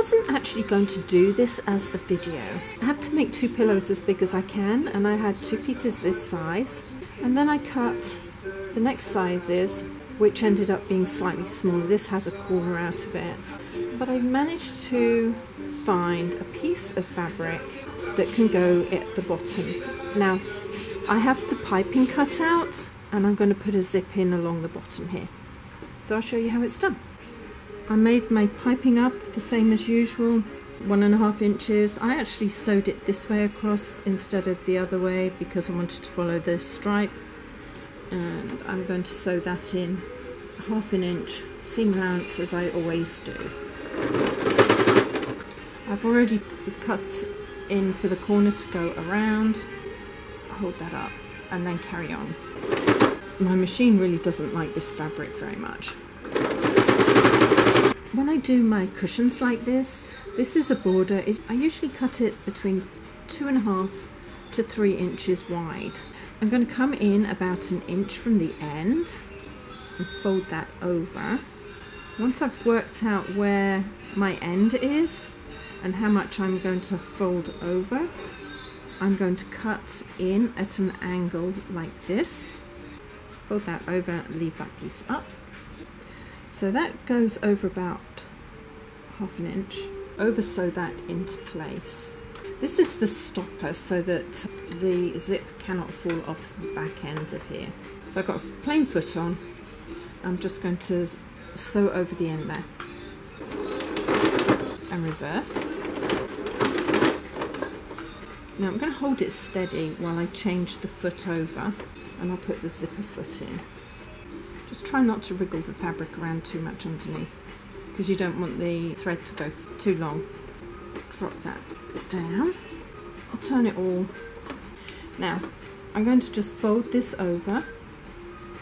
wasn't actually going to do this as a video. I have to make two pillows as big as I can and I had two pieces this size and then I cut the next sizes which ended up being slightly smaller. This has a corner out of it. But I managed to find a piece of fabric that can go at the bottom. Now I have the piping cut out and I'm going to put a zip in along the bottom here. So I'll show you how it's done. I made my piping up the same as usual, one and a half inches. I actually sewed it this way across instead of the other way because I wanted to follow the stripe. And I'm going to sew that in half an inch seam allowance as I always do. I've already cut in for the corner to go around, hold that up and then carry on. My machine really doesn't like this fabric very much. When I do my cushions like this, this is a border. I usually cut it between two and a half to three inches wide. I'm going to come in about an inch from the end and fold that over. Once I've worked out where my end is and how much I'm going to fold over, I'm going to cut in at an angle like this. Fold that over, leave that piece up. So that goes over about half an inch. Over sew that into place. This is the stopper so that the zip cannot fall off the back end of here. So I've got a plain foot on. I'm just going to sew over the end there. And reverse. Now I'm going to hold it steady while I change the foot over and I'll put the zipper foot in. Just try not to wriggle the fabric around too much underneath because you don't want the thread to go too long. Drop that down. I'll turn it all. Now, I'm going to just fold this over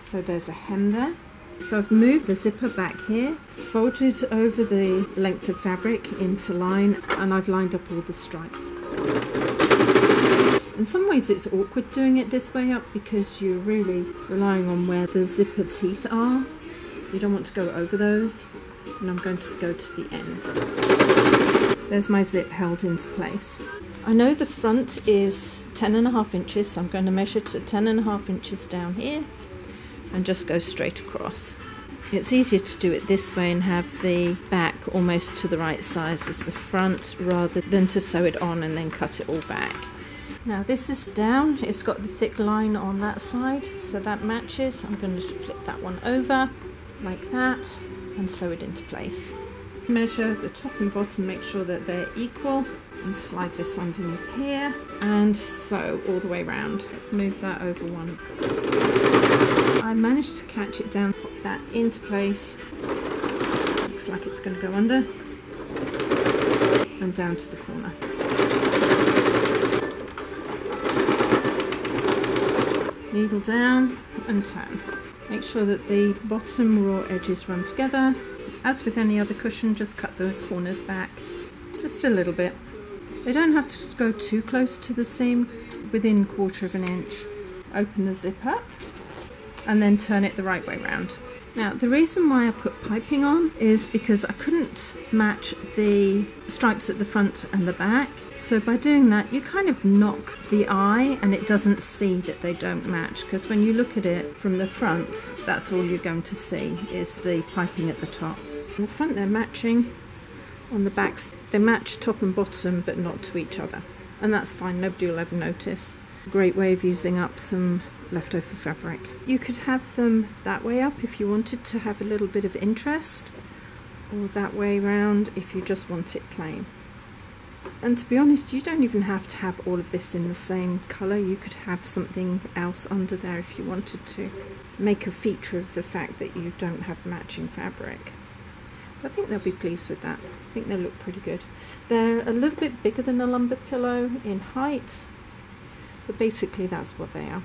so there's a hem there. So I've moved the zipper back here, folded over the length of fabric into line and I've lined up all the stripes. In some ways it's awkward doing it this way up because you're really relying on where the zipper teeth are. You don't want to go over those. And I'm going to go to the end. There's my zip held into place. I know the front is 10 and a half inches, so I'm going to measure to 10 and a half inches down here and just go straight across. It's easier to do it this way and have the back almost to the right size as the front rather than to sew it on and then cut it all back. Now this is down, it's got the thick line on that side, so that matches. I'm going to flip that one over like that and sew it into place. Measure the top and bottom, make sure that they're equal and slide this underneath here and sew all the way around. Let's move that over one. I managed to catch it down, pop that into place. Looks like it's going to go under and down to the corner. needle down and turn. Make sure that the bottom raw edges run together. As with any other cushion, just cut the corners back just a little bit. They don't have to go too close to the seam, within quarter of an inch. Open the zip up and then turn it the right way round. Now the reason why I put piping on is because I couldn't match the stripes at the front and the back so by doing that you kind of knock the eye and it doesn't see that they don't match because when you look at it from the front that's all you're going to see is the piping at the top. In the front they're matching, on the backs they match top and bottom but not to each other and that's fine nobody will ever notice. Great way of using up some leftover fabric. You could have them that way up if you wanted to have a little bit of interest or that way round if you just want it plain. And to be honest, you don't even have to have all of this in the same colour. You could have something else under there if you wanted to. Make a feature of the fact that you don't have matching fabric. I think they'll be pleased with that. I think they look pretty good. They're a little bit bigger than a lumbar pillow in height, but basically that's what they are.